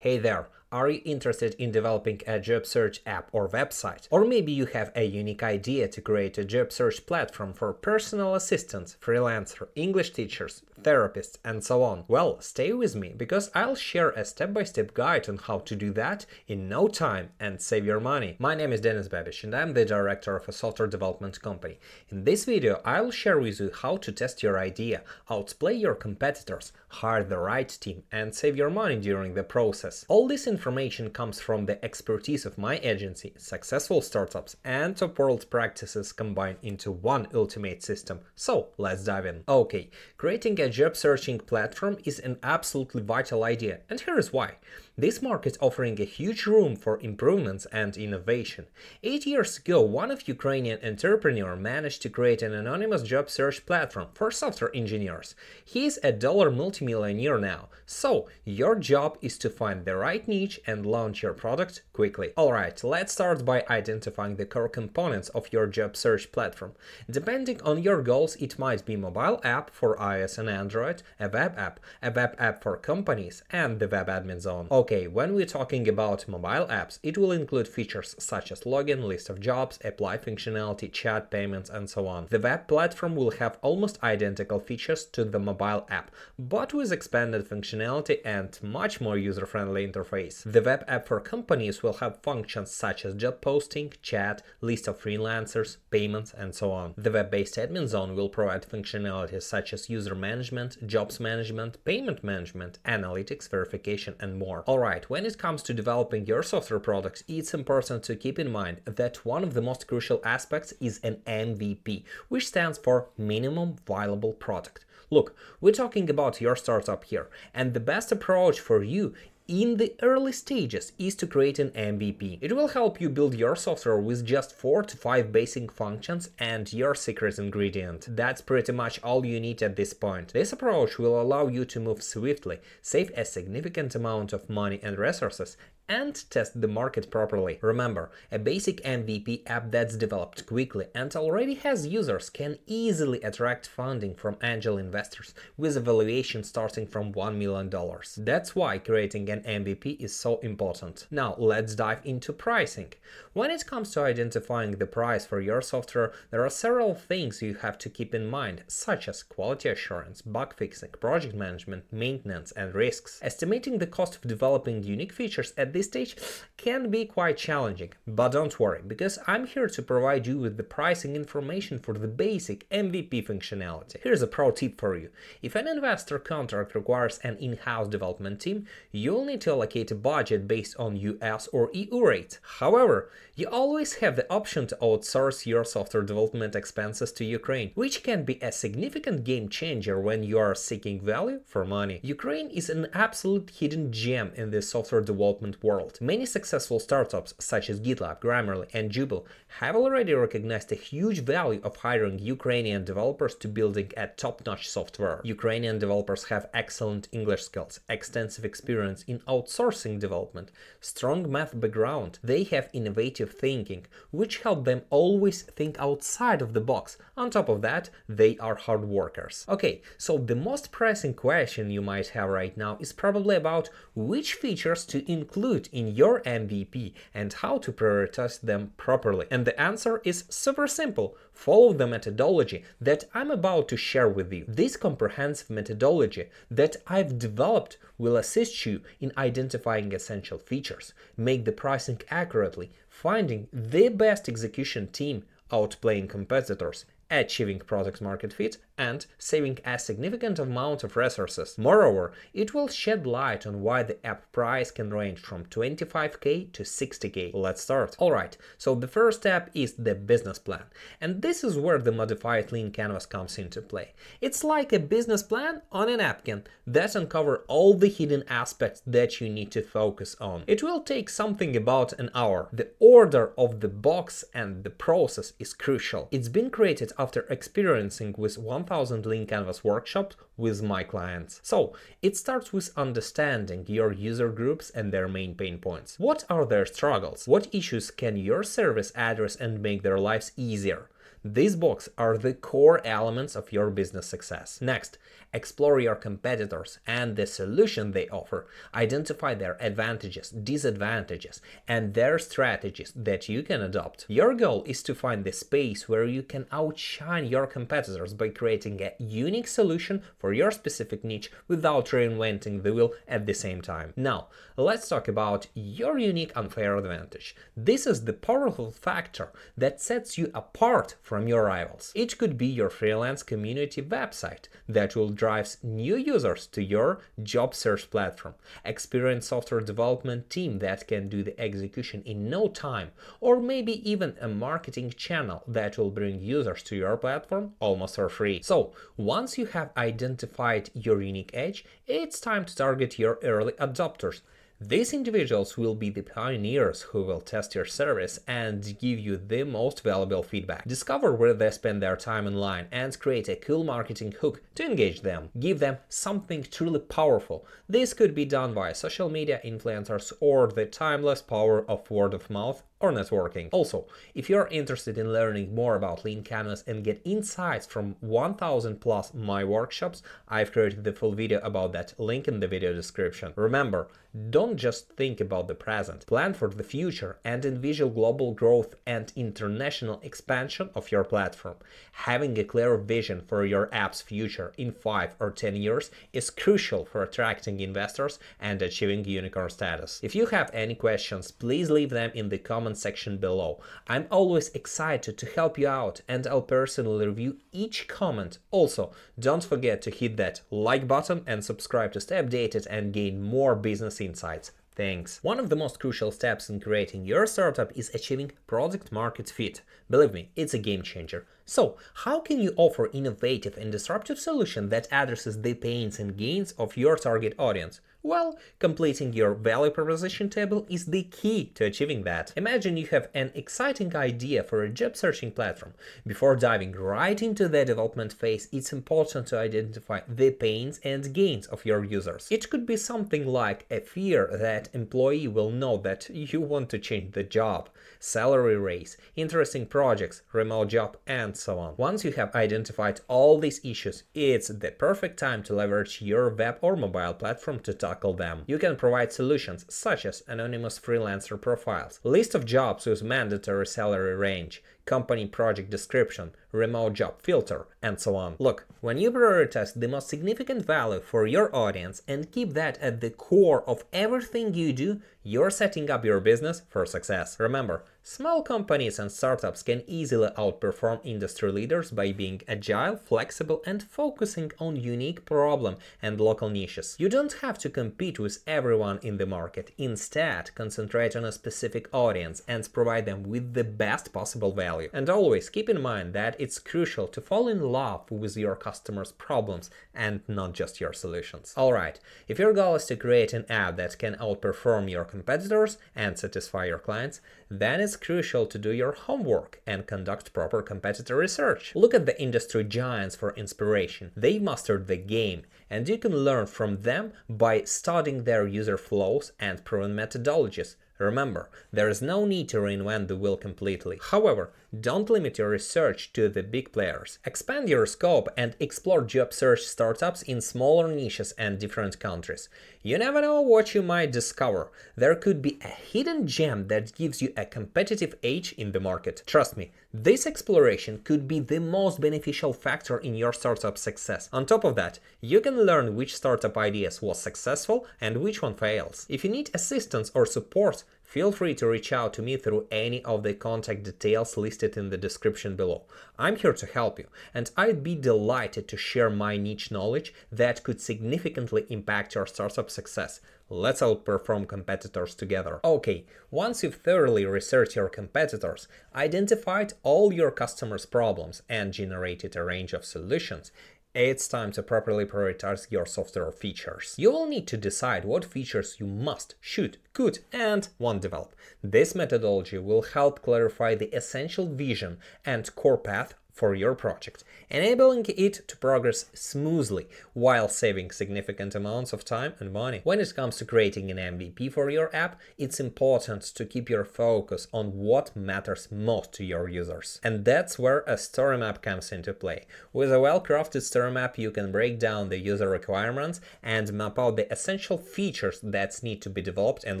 Hey there, are you interested in developing a job search app or website? Or maybe you have a unique idea to create a job search platform for personal assistants, freelancer, English teachers, therapists, and so on. Well, stay with me because I'll share a step-by-step guide on how to do that in no time and save your money. My name is Dennis Babych and I'm the director of a software development company. In this video, I'll share with you how to test your idea, outplay your competitors, hire the right team, and save your money during the process. All this information comes from the expertise of my agency, successful startups, and top world practices combined into one ultimate system. So let's dive in. Okay, creating a job searching platform is an absolutely vital idea, and here is why. This market offering a huge room for improvements and innovation. Eight years ago, one of Ukrainian entrepreneur managed to create an anonymous job search platform for software engineers. He is a dollar multimillionaire now. So, your job is to find the right niche and launch your product quickly. Alright, let's start by identifying the core components of your job search platform. Depending on your goals, it might be mobile app for iOS and Android, a web app, a web app for companies, and the web admin zone. Okay, when we're talking about mobile apps, it will include features such as login, list of jobs, apply functionality, chat, payments, and so on. The web platform will have almost identical features to the mobile app, but with expanded functionality and much more user-friendly interface. The web app for companies will have functions such as job posting, chat, list of freelancers, payments, and so on. The web-based admin zone will provide functionalities such as user management, jobs management, payment management, analytics, verification, and more. Alright, when it comes to developing your software products, it's important to keep in mind that one of the most crucial aspects is an MVP, which stands for Minimum Viable Product. Look, we're talking about your startup here, and the best approach for you in the early stages is to create an MVP. It will help you build your software with just 4 to 5 basic functions and your secret ingredient. That's pretty much all you need at this point. This approach will allow you to move swiftly, save a significant amount of money and resources, and test the market properly. Remember, a basic MVP app that's developed quickly and already has users can easily attract funding from angel investors with a valuation starting from $1 million. That's why creating an MVP is so important. Now let's dive into pricing. When it comes to identifying the price for your software, there are several things you have to keep in mind, such as quality assurance, bug fixing, project management, maintenance, and risks. Estimating the cost of developing unique features at this stage can be quite challenging, but don't worry, because I'm here to provide you with the pricing information for the basic MVP functionality. Here's a pro tip for you. If an investor contract requires an in-house development team, you'll need to allocate a budget based on US or EU rate. However, you always have the option to outsource your software development expenses to Ukraine, which can be a significant game changer when you are seeking value for money. Ukraine is an absolute hidden gem in the software development world. Many successful startups such as GitLab, Grammarly, and Jooble have already recognized the huge value of hiring Ukrainian developers to building a top-notch software. Ukrainian developers have excellent English skills, extensive experience in outsourcing development, strong math background. They have innovative thinking, which help them always think outside of the box. On top of that, they are hard workers. Okay, so the most pressing question you might have right now is probably about which features to include in your MVP and how to prioritize them properly. And the answer is super simple. Follow the methodology that I'm about to share with you. This comprehensive methodology that I've developed will assist you in identifying essential features, make the pricing accurately, finding the best execution team, outplaying competitors, achieving product market fit, and saving a significant amount of resources. Moreover, it will shed light on why the app price can range from 25k to 60k. Let's start. Alright, so the first step is the business plan, and this is where the modified lean canvas comes into play. It's like a business plan on a napkin that uncover all the hidden aspects that you need to focus on. It will take something about an hour. The order of the box and the process is crucial. It's been created after experiencing with 1000 lean canvas workshops with my clients. So it starts with understanding your user groups and their main pain points. What are their struggles? What issues can your service address and make their lives easier? These books are the core elements of your business success. Next, explore your competitors and the solution they offer. Identify their advantages, disadvantages, and their strategies that you can adopt. Your goal is to find the space where you can outshine your competitors by creating a unique solution for your specific niche without reinventing the wheel at the same time. Now, let's talk about your unique unfair advantage. This is the powerful factor that sets you apart from your rivals. It could be your freelance community website that will drive new users to your job search platform, experienced software development team that can do the execution in no time, or maybe even a marketing channel that will bring users to your platform almost for free. So, once you have identified your unique edge, it's time to target your early adopters these individuals will be the pioneers who will test your service and give you the most valuable feedback. Discover where they spend their time online and create a cool marketing hook to engage them. Give them something truly powerful. This could be done via social media influencers or the timeless power of word of mouth or networking. Also, if you're interested in learning more about Lean Canvas and get insights from 1000 plus my workshops, I've created the full video about that, link in the video description. Remember, don't just think about the present, plan for the future and envision global growth and international expansion of your platform. Having a clear vision for your app's future in 5 or 10 years is crucial for attracting investors and achieving unicorn status. If you have any questions, please leave them in the comments comment section below. I'm always excited to help you out and I'll personally review each comment. Also, don't forget to hit that like button and subscribe to stay updated and gain more business insights. Thanks. One of the most crucial steps in creating your startup is achieving product market fit. Believe me, it's a game changer. So, how can you offer innovative and disruptive solution that addresses the pains and gains of your target audience? Well, completing your value proposition table is the key to achieving that. Imagine you have an exciting idea for a job searching platform. Before diving right into the development phase, it's important to identify the pains and gains of your users. It could be something like a fear that employee will know that you want to change the job, salary raise, interesting projects, remote job, and so on. Once you have identified all these issues, it's the perfect time to leverage your web or mobile platform to tackle them. You can provide solutions such as anonymous freelancer profiles, list of jobs with mandatory salary range, company project description, remote job filter, and so on. Look, when you prioritize the most significant value for your audience and keep that at the core of everything you do, you're setting up your business for success. Remember, small companies and startups can easily outperform industry leaders by being agile, flexible, and focusing on unique problem and local niches. You don't have to compete with everyone in the market. Instead, concentrate on a specific audience and provide them with the best possible value. And always keep in mind that it's crucial to fall in love with your customers' problems and not just your solutions. Alright, if your goal is to create an app that can outperform your competitors and satisfy your clients, then it's crucial to do your homework and conduct proper competitor research. Look at the industry giants for inspiration. They mastered the game, and you can learn from them by studying their user flows and proven methodologies Remember, there is no need to reinvent the wheel completely. However, don't limit your research to the big players. Expand your scope and explore job search startups in smaller niches and different countries. You never know what you might discover. There could be a hidden gem that gives you a competitive edge in the market. Trust me, this exploration could be the most beneficial factor in your startup success. On top of that, you can learn which startup ideas was successful and which one fails. If you need assistance or support, Feel free to reach out to me through any of the contact details listed in the description below. I'm here to help you, and I'd be delighted to share my niche knowledge that could significantly impact your startup success. Let's outperform competitors together. Okay, once you've thoroughly researched your competitors, identified all your customers' problems, and generated a range of solutions, it's time to properly prioritize your software features. You will need to decide what features you must, should, could, and want develop. This methodology will help clarify the essential vision and core path for your project, enabling it to progress smoothly while saving significant amounts of time and money. When it comes to creating an MVP for your app, it's important to keep your focus on what matters most to your users. And that's where a story map comes into play. With a well-crafted story map, you can break down the user requirements and map out the essential features that need to be developed and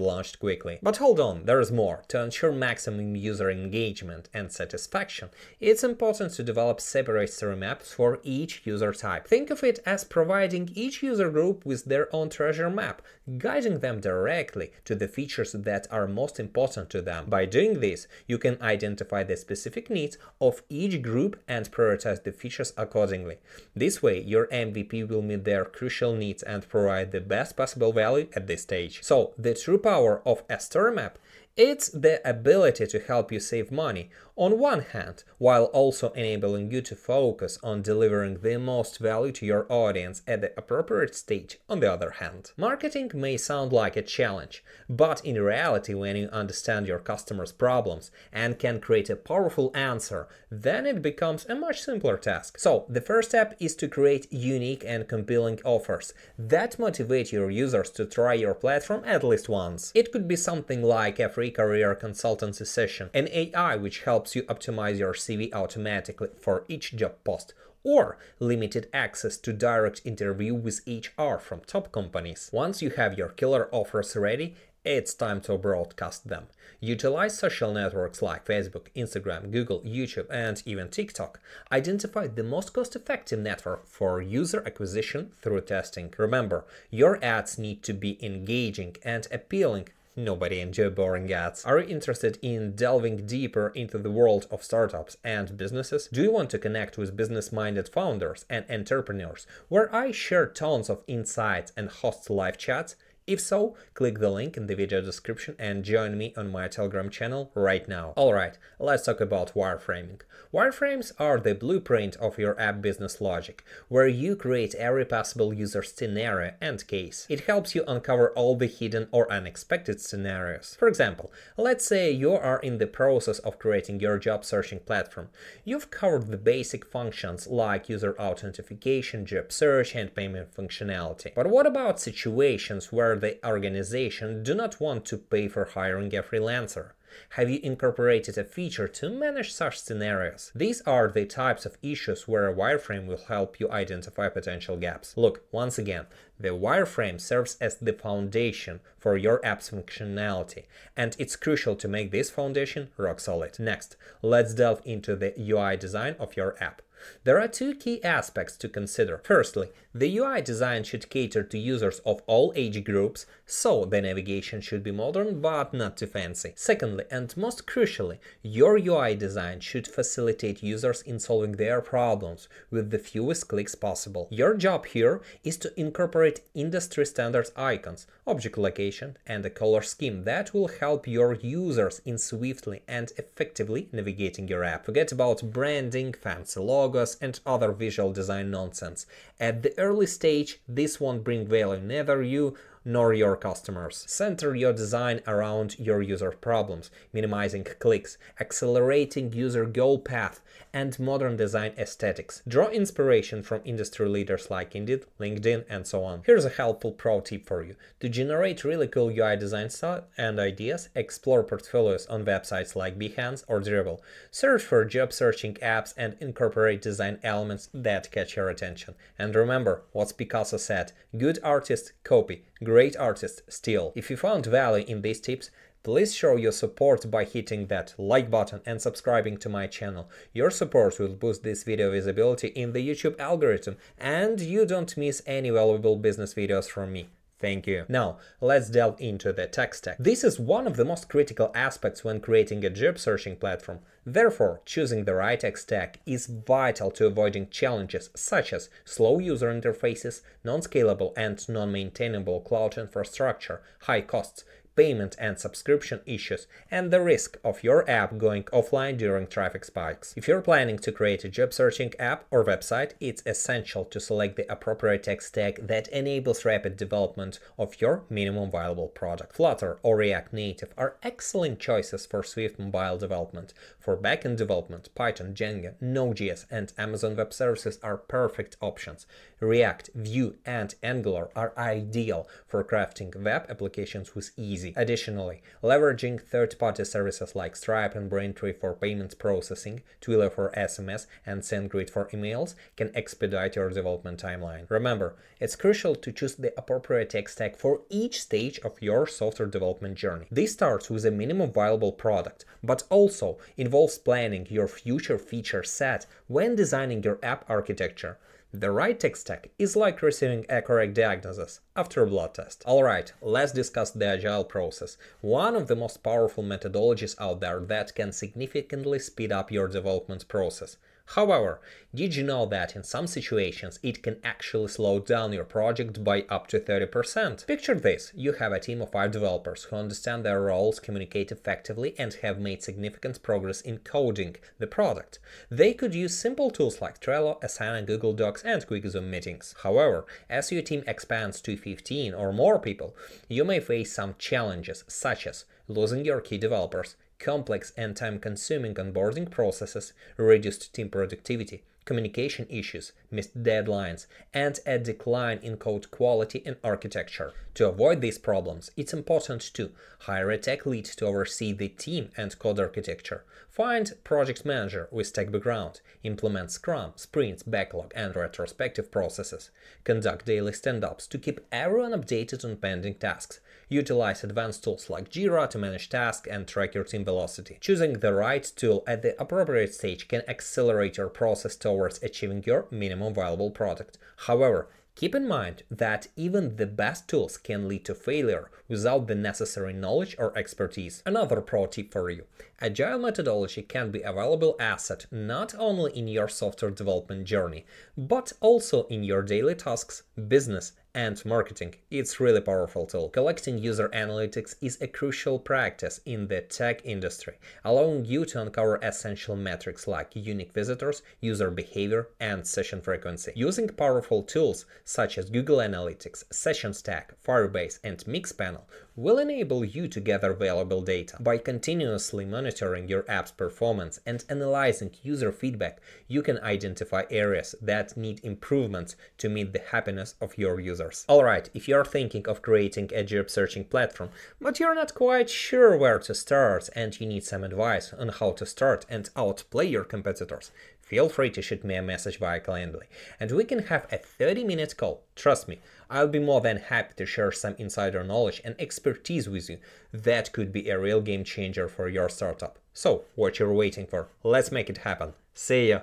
launched quickly. But hold on, there's more. To ensure maximum user engagement and satisfaction, it's important to develop separate story maps for each user type. Think of it as providing each user group with their own treasure map, guiding them directly to the features that are most important to them. By doing this, you can identify the specific needs of each group and prioritize the features accordingly. This way, your MVP will meet their crucial needs and provide the best possible value at this stage. So, the true power of a story map it's the ability to help you save money on one hand, while also enabling you to focus on delivering the most value to your audience at the appropriate stage on the other hand. Marketing may sound like a challenge, but in reality, when you understand your customers' problems and can create a powerful answer, then it becomes a much simpler task. So, the first step is to create unique and compelling offers that motivate your users to try your platform at least once. It could be something like a free career consultancy session, an AI which helps you optimize your CV automatically for each job post, or limited access to direct interview with HR from top companies. Once you have your killer offers ready, it's time to broadcast them. Utilize social networks like Facebook, Instagram, Google, YouTube, and even TikTok. Identify the most cost effective network for user acquisition through testing. Remember, your ads need to be engaging and appealing Nobody enjoy boring ads. Are you interested in delving deeper into the world of startups and businesses? Do you want to connect with business-minded founders and entrepreneurs where I share tons of insights and host live chats? If so, click the link in the video description and join me on my Telegram channel right now. Alright, let's talk about wireframing. Wireframes are the blueprint of your app business logic, where you create every possible user scenario and case. It helps you uncover all the hidden or unexpected scenarios. For example, let's say you are in the process of creating your job searching platform. You've covered the basic functions like user authentication, job search, and payment functionality. But what about situations where the organization do not want to pay for hiring a freelancer. Have you incorporated a feature to manage such scenarios? These are the types of issues where a wireframe will help you identify potential gaps. Look, once again, the wireframe serves as the foundation for your app's functionality, and it's crucial to make this foundation rock solid. Next, let's delve into the UI design of your app. There are two key aspects to consider. Firstly, the UI design should cater to users of all age groups, so the navigation should be modern but not too fancy. Secondly, and most crucially, your UI design should facilitate users in solving their problems with the fewest clicks possible. Your job here is to incorporate industry standard icons, object location, and a color scheme that will help your users in swiftly and effectively navigating your app. Forget about branding, fancy logos, logos and other visual design nonsense. At the early stage, this won't bring value neither you nor your customers. Center your design around your user problems, minimizing clicks, accelerating user goal path, and modern design aesthetics. Draw inspiration from industry leaders like Indeed, LinkedIn, and so on. Here's a helpful pro tip for you. To generate really cool UI design style and ideas, explore portfolios on websites like Behance or Dribbble. Search for job searching apps and incorporate design elements that catch your attention. And remember what Picasso said, good artist copy, great artist steal. If you found value in these tips, Please show your support by hitting that like button and subscribing to my channel. Your support will boost this video visibility in the YouTube algorithm and you don't miss any valuable business videos from me. Thank you. Now, let's delve into the tech stack. This is one of the most critical aspects when creating a job searching platform. Therefore, choosing the right tech stack is vital to avoiding challenges such as slow user interfaces, non-scalable and non-maintainable cloud infrastructure, high costs, payment and subscription issues, and the risk of your app going offline during traffic spikes. If you're planning to create a job searching app or website, it's essential to select the appropriate tech stack that enables rapid development of your minimum viable product. Flutter or React Native are excellent choices for Swift mobile development. For backend development, Python, Django, Node.js, and Amazon Web Services are perfect options. React, Vue, and Angular are ideal for crafting web applications with easy. Additionally, leveraging third-party services like Stripe and Braintree for payments processing, Twilio for SMS, and SendGrid for emails can expedite your development timeline. Remember, it's crucial to choose the appropriate tech stack for each stage of your software development journey. This starts with a minimum viable product, but also involves planning your future feature set when designing your app architecture. The right tech stack is like receiving a correct diagnosis after a blood test. Alright, let's discuss the agile process, one of the most powerful methodologies out there that can significantly speed up your development process. However, did you know that in some situations it can actually slow down your project by up to 30%? Picture this, you have a team of 5 developers who understand their roles, communicate effectively and have made significant progress in coding the product. They could use simple tools like Trello, Asana, Google Docs and Quick Zoom meetings. However, as your team expands to 15 or more people, you may face some challenges such as losing your key developers, complex and time-consuming onboarding processes, reduced team productivity, communication issues, missed deadlines, and a decline in code quality and architecture. To avoid these problems, it's important to hire a tech lead to oversee the team and code architecture, find project manager with tech background, implement Scrum, sprints, backlog, and retrospective processes, conduct daily stand-ups to keep everyone updated on pending tasks, utilize advanced tools like Jira to manage tasks and track your team velocity. Choosing the right tool at the appropriate stage can accelerate your process towards achieving your minimum viable product. However, Keep in mind that even the best tools can lead to failure without the necessary knowledge or expertise. Another pro tip for you. Agile methodology can be a valuable asset not only in your software development journey, but also in your daily tasks, business, and marketing. It's really powerful tool. Collecting user analytics is a crucial practice in the tech industry, allowing you to uncover essential metrics like unique visitors, user behavior, and session frequency. Using powerful tools such as Google Analytics, Session Stack, Firebase, and Mixpanel will enable you to gather valuable data. By continuously monitoring your app's performance and analyzing user feedback, you can identify areas that need improvements to meet the happiness of your users. Alright, if you're thinking of creating a job searching platform, but you're not quite sure where to start and you need some advice on how to start and outplay your competitors, feel free to shoot me a message via Calendly, and we can have a 30 minute call. Trust me, I'll be more than happy to share some insider knowledge and expertise with you that could be a real game changer for your startup. So, what you're waiting for? Let's make it happen. See ya!